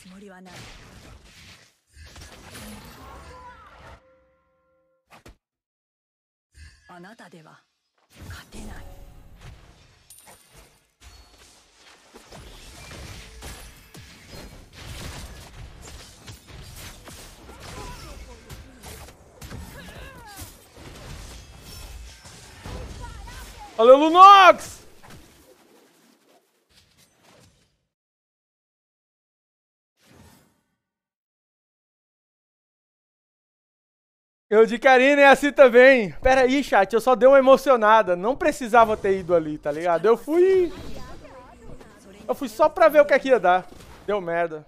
つもりはないあなたでは勝てない「Valeu, Lunox! Eu de Karina é assim também. Pera aí, chat, eu só dei uma emocionada. Não precisava ter ido ali, tá ligado? Eu fui... Eu fui só pra ver o que é que ia dar. Deu merda.